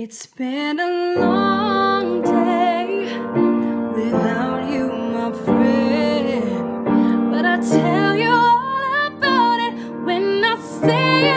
It's been a long day without you, my friend. But I tell you all about it when I say.